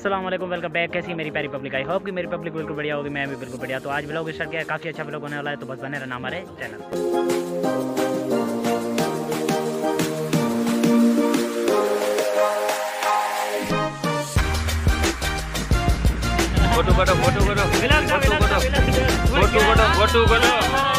Welcome back कैसी मेरी प्यारी पब्लिक आई होप कि मेरी पब्लिक बिल्कुल बढ़िया होगी मैं भी बिल्कुल बढ़िया। तो आज ब्लॉग स्टार्ट किया काफ़ी अच्छा ब्लॉग होने वाला है तो बस बने रहना हमारे चैनल फ़ोटो फ़ोटो करो। फ़ोटो करो फ़ोटो करो। फ़ोटो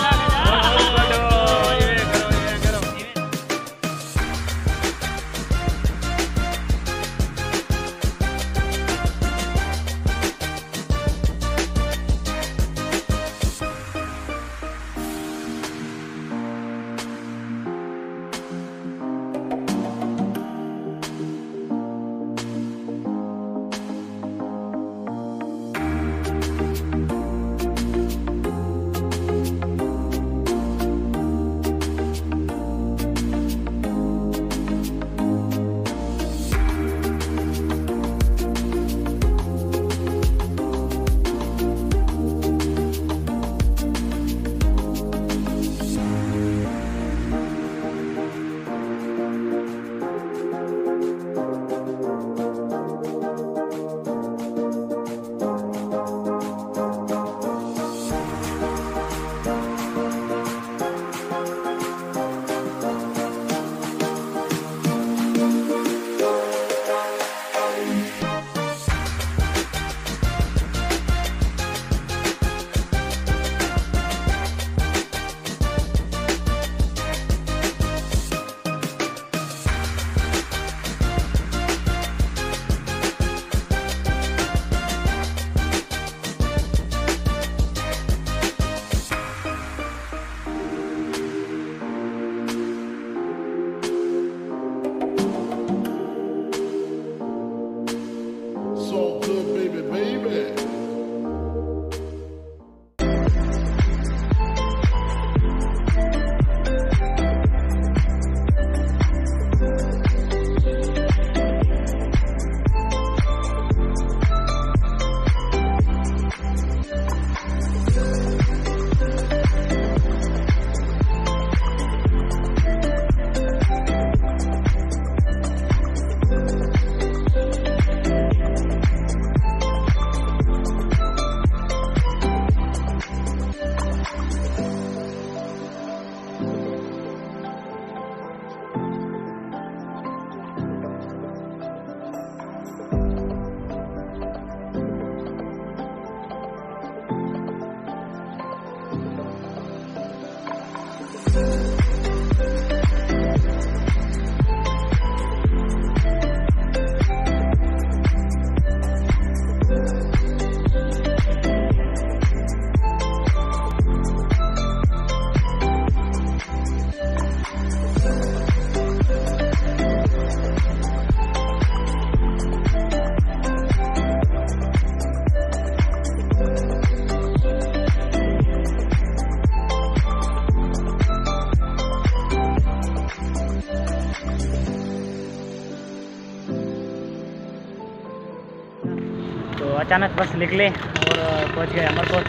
तो अचानक बस निकले और पहुँच गए अमरकोट।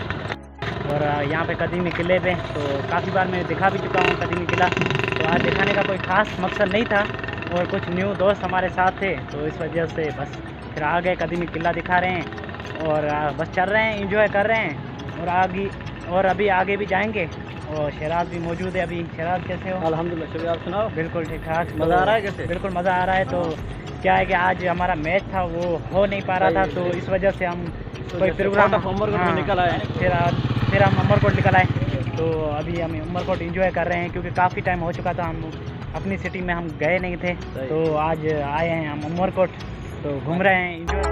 और यहाँ पे कदीमी किले पे तो काफ़ी बार मैं दिखा भी चुका हूँ कदीमी किला। तो आज दिखाने का कोई ख़ास मकसद नहीं था और कुछ न्यू दोस्त हमारे साथ थे तो इस वजह से बस फिर आ गए कदीमी किला दिखा रहे हैं। और बस चल रहे हैं इंजॉय कर रहे हैं। और आगे और अभी आगे भी जाएँगे। और शराज भी मौजूद है अभी। शराज कैसे हो? अल्हम्दुलिल्लाह शुक्रिया आप सुनाओ। बिल्कुल ठीक ठाक। मज़ा आ रहा है कैसे? बिल्कुल मज़ा आ रहा है तो क्या है कि आज हमारा मैच था वो हो नहीं पा रहा था तो इस वजह से हम तो कोई प्रोग्राम अमरकोट में निकल आए। फिर फिर हम अमरकोट निकल आए। तो अभी हम उमरकोट इंजॉय कर रहे हैं क्योंकि काफ़ी टाइम हो चुका था हम अपनी सिटी में हम गए नहीं थे। तो आज आए हैं हम उमरकोट तो घूम रहे हैं इंजॉय